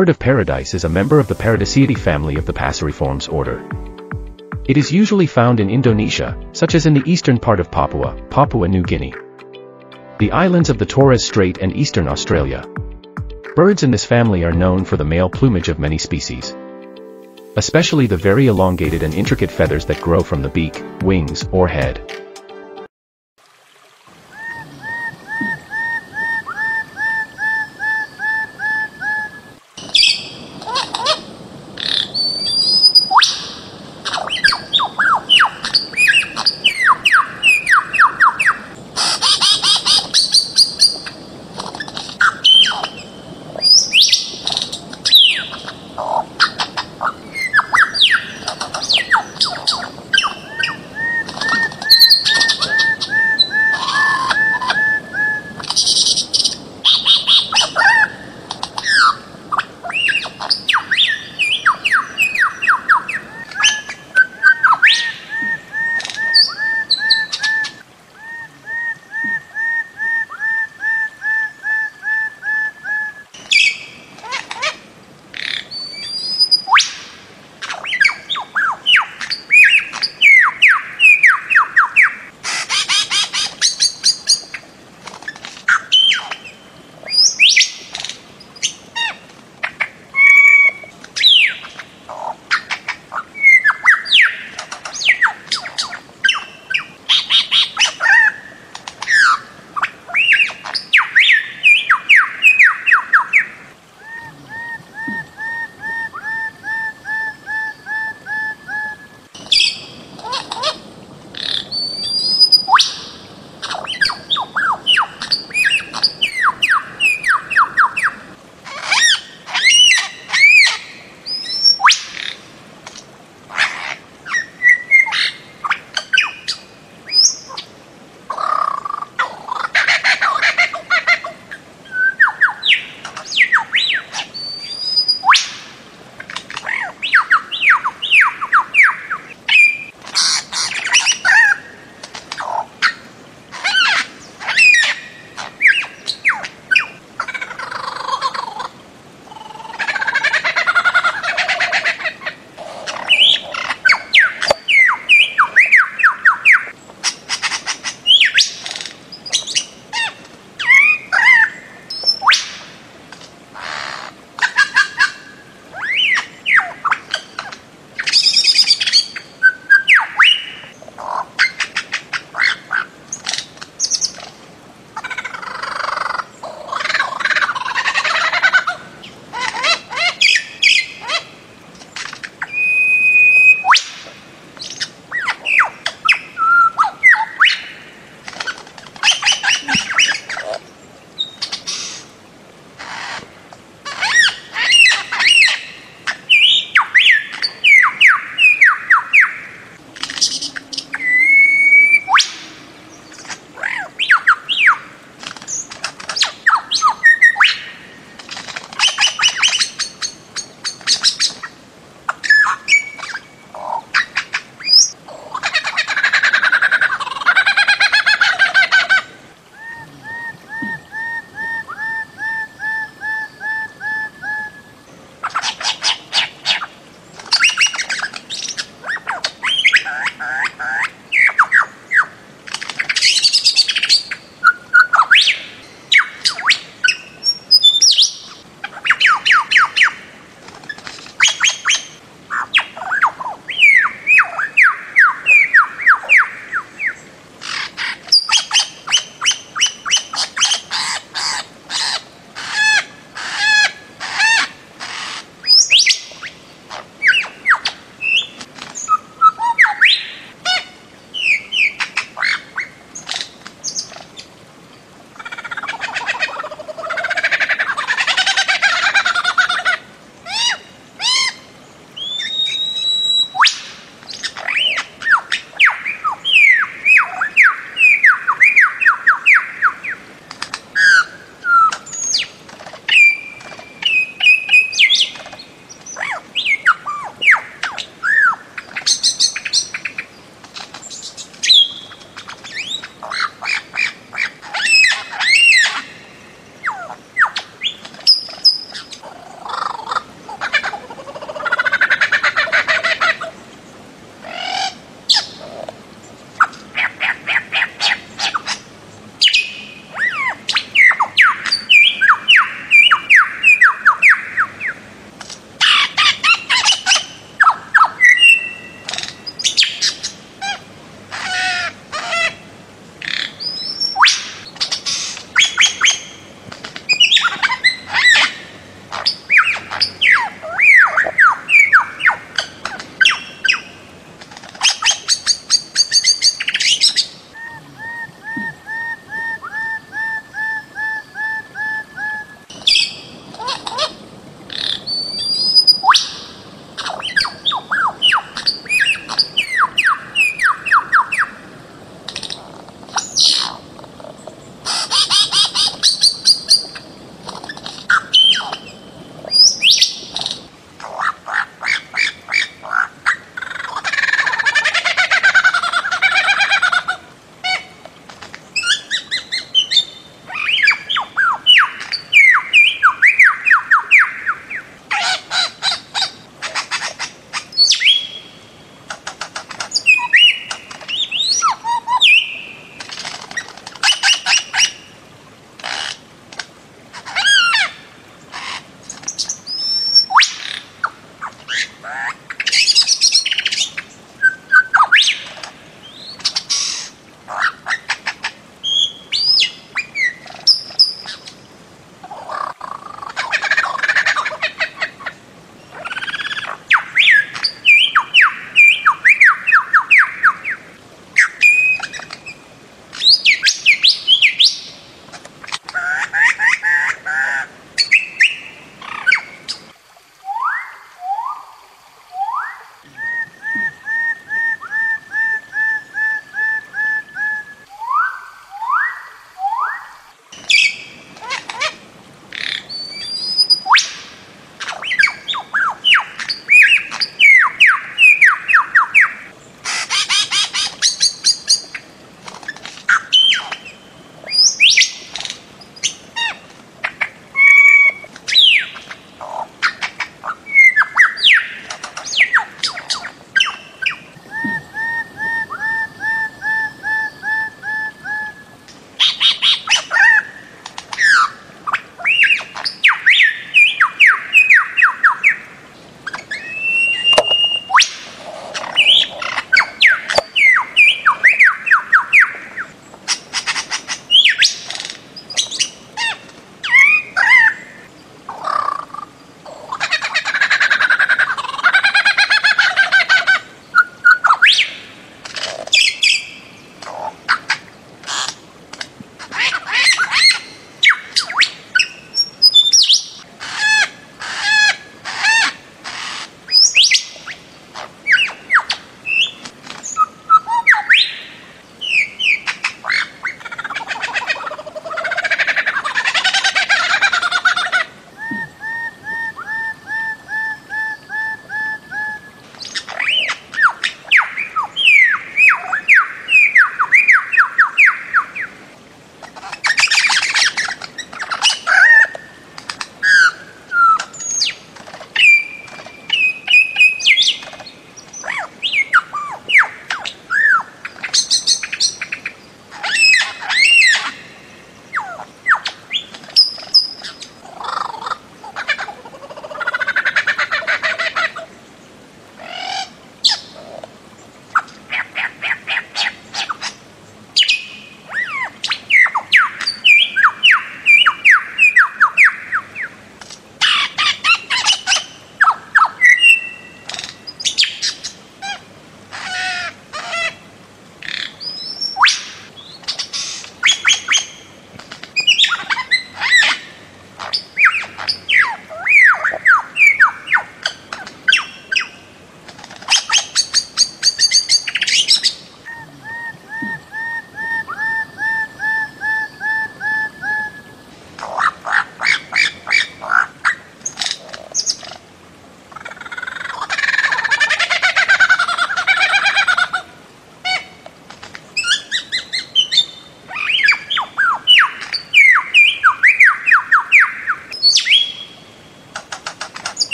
bird of paradise is a member of the Paradisaeidae family of the Passeriformes order. It is usually found in Indonesia, such as in the eastern part of Papua, Papua New Guinea. The islands of the Torres Strait and eastern Australia. Birds in this family are known for the male plumage of many species. Especially the very elongated and intricate feathers that grow from the beak, wings, or head.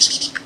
thank